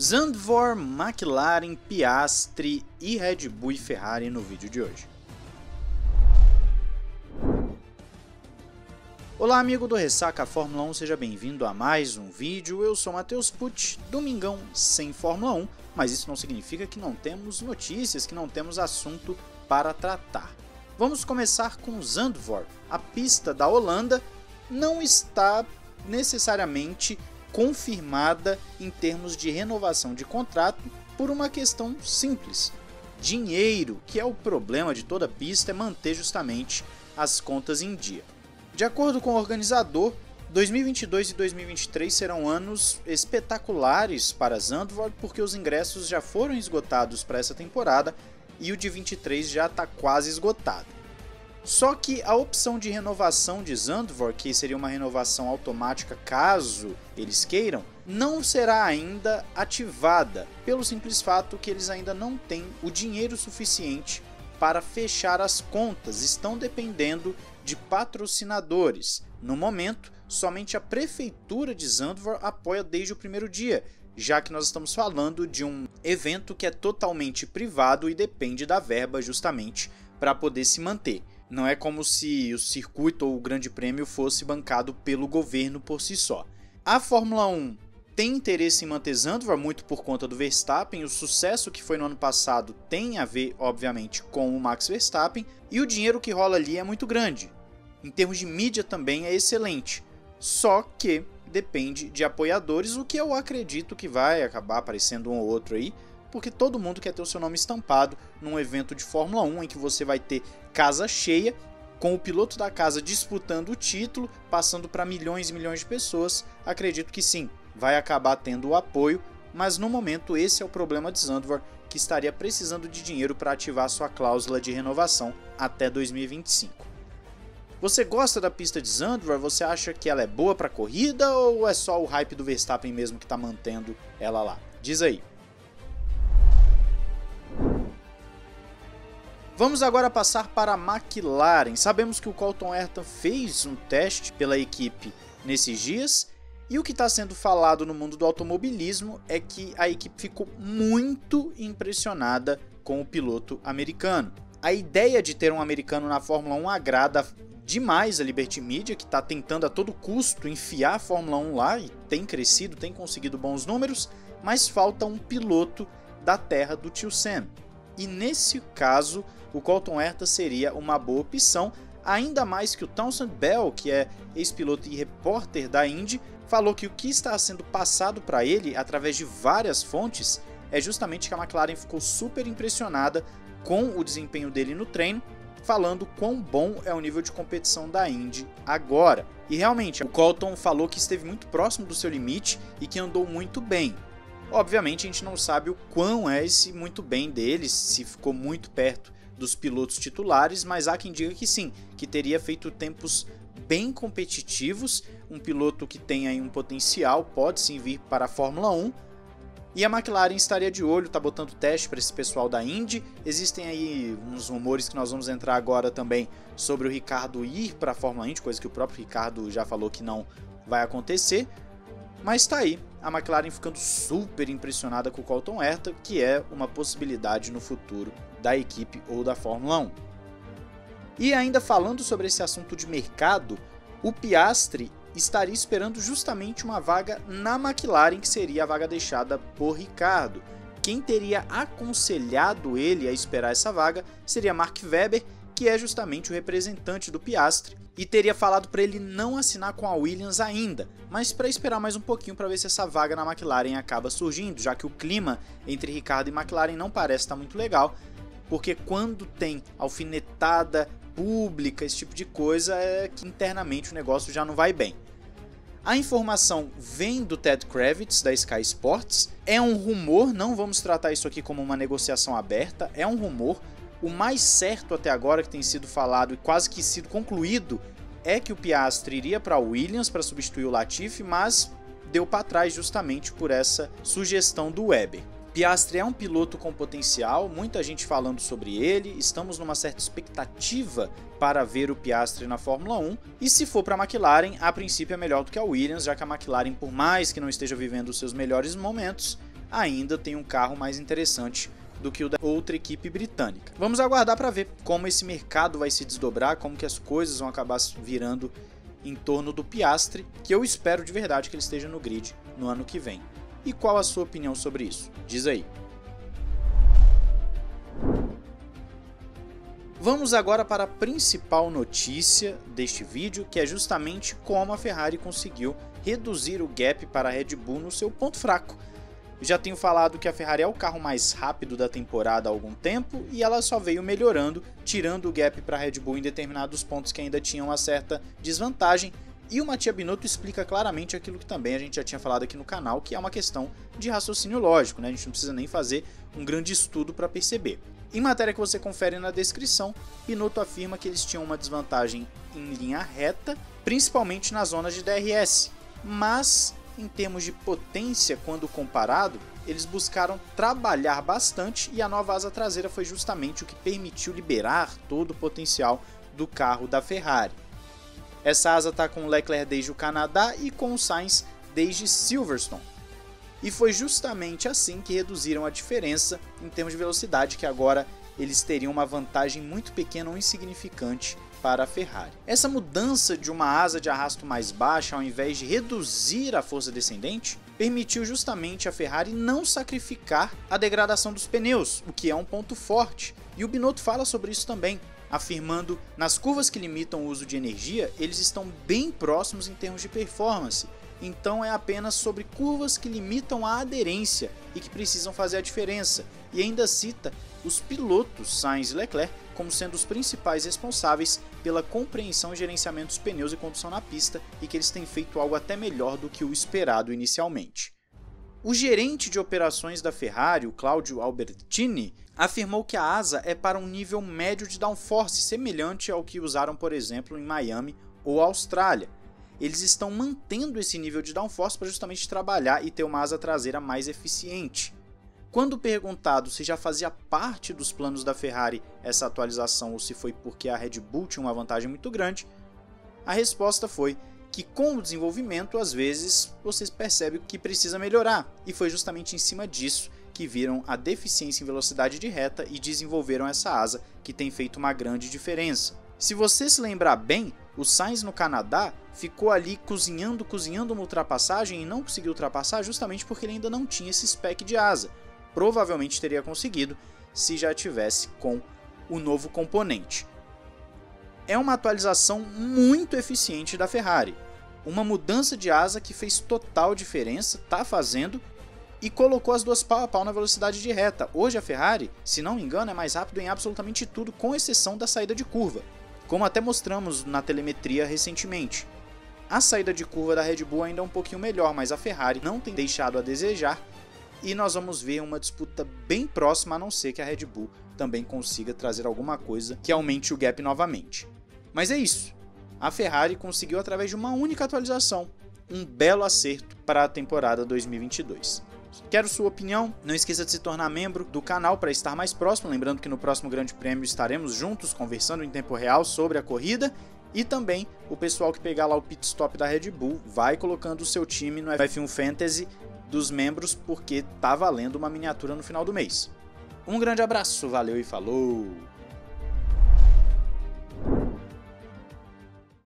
Zandvoort, McLaren, Piastri e Red Bull e Ferrari no vídeo de hoje. Olá amigo do Ressaca Fórmula 1, seja bem-vindo a mais um vídeo. Eu sou Matheus Pucci, domingão sem Fórmula 1, mas isso não significa que não temos notícias, que não temos assunto para tratar. Vamos começar com Zandvoort. A pista da Holanda não está necessariamente confirmada em termos de renovação de contrato por uma questão simples. Dinheiro, que é o problema de toda pista, é manter justamente as contas em dia. De acordo com o organizador, 2022 e 2023 serão anos espetaculares para Zandvoort porque os ingressos já foram esgotados para essa temporada e o de 23 já está quase esgotado. Só que a opção de renovação de Zandvoort, que seria uma renovação automática caso eles queiram, não será ainda ativada, pelo simples fato que eles ainda não têm o dinheiro suficiente para fechar as contas, estão dependendo de patrocinadores. No momento, somente a prefeitura de Zandvoort apoia desde o primeiro dia, já que nós estamos falando de um evento que é totalmente privado e depende da verba justamente para poder se manter. Não é como se o circuito ou o Grande Prêmio fosse bancado pelo governo por si só. A Fórmula 1 tem interesse em manter Zandvoort muito por conta do Verstappen. O sucesso que foi no ano passado tem a ver, obviamente, com o Max Verstappen e o dinheiro que rola ali é muito grande. Em termos de mídia também é excelente. Só que depende de apoiadores, o que eu acredito que vai acabar aparecendo um ou outro aí, porque todo mundo quer ter o seu nome estampado num evento de Fórmula 1 em que você vai ter casa cheia, com o piloto da casa disputando o título, passando para milhões e milhões de pessoas. Acredito que sim, vai acabar tendo o apoio, mas no momento esse é o problema de Zandvoort, que estaria precisando de dinheiro para ativar sua cláusula de renovação até 2025. Você gosta da pista de Zandvoort? Você acha que ela é boa para corrida ou é só o hype do Verstappen mesmo que está mantendo ela lá? Diz aí. Vamos agora passar para a McLaren. Sabemos que o Colton Herta fez um teste pela equipe nesses dias e o que está sendo falado no mundo do automobilismo é que a equipe ficou muito impressionada com o piloto americano. A ideia de ter um americano na Fórmula 1 agrada demais a Liberty Media, que está tentando a todo custo enfiar a Fórmula 1 lá e tem crescido, tem conseguido bons números, mas falta um piloto da terra do tio Sam. E nesse caso, o Colton Herta seria uma boa opção, ainda mais que o Townsend Bell, que é ex-piloto e repórter da Indy, falou que o que está sendo passado para ele através de várias fontes é justamente que a McLaren ficou super impressionada com o desempenho dele no treino, falando quão bom é o nível de competição da Indy agora. E realmente, o Colton falou que esteve muito próximo do seu limite e que andou muito bem. Obviamente, a gente não sabe o quão é esse muito bem dele, se ficou muito perto dos pilotos titulares, mas há quem diga que sim, que teria feito tempos bem competitivos, um piloto que tem aí um potencial, pode sim vir para a Fórmula 1. E a McLaren estaria de olho, está botando teste para esse pessoal da Indy. Existem aí uns rumores que nós vamos entrar agora também sobre o Ricardo ir para a Fórmula Indy, coisa que o próprio Ricardo já falou que não vai acontecer. Mas está aí, a McLaren ficando super impressionada com o Colton Herta, que é uma possibilidade no futuro da equipe ou da Fórmula 1. E ainda falando sobre esse assunto de mercado, o Piastri estaria esperando justamente uma vaga na McLaren, que seria a vaga deixada por Ricardo. Quem teria aconselhado ele a esperar essa vaga seria Mark Webber, que é justamente o representante do Piastri, e teria falado para ele não assinar com a Williams ainda, mas para esperar mais um pouquinho para ver se essa vaga na McLaren acaba surgindo, já que o clima entre Ricardo e McLaren não parece estar muito legal, porque quando tem alfinetada pública, esse tipo de coisa, é que internamente o negócio já não vai bem. A informação vem do Ted Kravitz da Sky Sports. É um rumor, não vamos tratar isso aqui como uma negociação aberta, é um rumor. O mais certo até agora que tem sido falado e quase que sido concluído é que o Piastri iria para Williams para substituir o Latifi, mas deu para trás justamente por essa sugestão do Weber. Piastri é um piloto com potencial, muita gente falando sobre ele, estamos numa certa expectativa para ver o Piastri na Fórmula 1, e se for para a McLaren, a princípio é melhor do que a Williams, já que a McLaren, por mais que não esteja vivendo os seus melhores momentos, ainda tem um carro mais interessante do que o da outra equipe britânica. Vamos aguardar para ver como esse mercado vai se desdobrar, como que as coisas vão acabar virando em torno do Piastre, que eu espero de verdade que ele esteja no grid no ano que vem. E qual a sua opinião sobre isso? Diz aí. Vamos agora para a principal notícia deste vídeo, que é justamente como a Ferrari conseguiu reduzir o gap para a Red Bull no seu ponto fraco, já tenho falado que a Ferrari é o carro mais rápido da temporada há algum tempo e ela só veio melhorando, tirando o gap para a Red Bull em determinados pontos que ainda tinham uma certa desvantagem. E o Matia Binotto explica claramente aquilo que também a gente já tinha falado aqui no canal, que é uma questão de raciocínio lógico, né? a gente não precisa nem fazer um grande estudo para perceber. Em matéria que você confere na descrição, Binotto afirma que eles tinham uma desvantagem em linha reta, principalmente nas zonas de DRS, mas em termos de potência, quando comparado, eles buscaram trabalhar bastante e a nova asa traseira foi justamente o que permitiu liberar todo o potencial do carro da Ferrari. Essa asa está com o Leclerc desde o Canadá e com o Sainz desde Silverstone. E foi justamente assim que reduziram a diferença em termos de velocidade, que agora eles teriam uma vantagem muito pequena ou insignificante para a Ferrari. Essa mudança de uma asa de arrasto mais baixa, ao invés de reduzir a força descendente, permitiu justamente a Ferrari não sacrificar a degradação dos pneus, o que é um ponto forte. E o Binotto fala sobre isso também, afirmando nas curvas que limitam o uso de energia, eles estão bem próximos em termos de performance. Então é apenas sobre curvas que limitam a aderência e que precisam fazer a diferença. E ainda cita os pilotos Sainz e Leclerc como sendo os principais responsáveis pela compreensão e gerenciamento dos pneus e condução na pista e que eles têm feito algo até melhor do que o esperado inicialmente. O gerente de operações da Ferrari, o Claudio Albertini, afirmou que a asa é para um nível médio de downforce, semelhante ao que usaram, por exemplo, em Miami ou Austrália. Eles estão mantendo esse nível de downforce para justamente trabalhar e ter uma asa traseira mais eficiente. Quando perguntado se já fazia parte dos planos da Ferrari essa atualização ou se foi porque a Red Bull tinha uma vantagem muito grande, a resposta foi que com o desenvolvimento, às vezes, você percebe que precisa melhorar, e foi justamente em cima disso que viram a deficiência em velocidade de reta e desenvolveram essa asa que tem feito uma grande diferença. Se você se lembrar bem, o Sainz no Canadá ficou ali cozinhando, cozinhando uma ultrapassagem e não conseguiu ultrapassar justamente porque ele ainda não tinha esse spec de asa provavelmente teria conseguido se já tivesse com o novo componente. É uma atualização muito eficiente da Ferrari, uma mudança de asa que fez total diferença, está fazendo e colocou as duas pau a pau na velocidade de reta. Hoje a Ferrari, se não me engano, é mais rápido em absolutamente tudo, com exceção da saída de curva, como até mostramos na telemetria recentemente. A saída de curva da Red Bull ainda é um pouquinho melhor, mas a Ferrari não tem deixado a desejar e nós vamos ver uma disputa bem próxima, a não ser que a Red Bull também consiga trazer alguma coisa que aumente o gap novamente. Mas é isso. A Ferrari conseguiu através de uma única atualização um belo acerto para a temporada 2022. Quero sua opinião? Não esqueça de se tornar membro do canal para estar mais próximo. Lembrando que no próximo Grande Prêmio estaremos juntos conversando em tempo real sobre a corrida. E também o pessoal que pegar lá o pit stop da Red Bull vai colocando o seu time no F1 Fantasy dos membros porque tá valendo uma miniatura no final do mês. Um grande abraço, valeu e falou!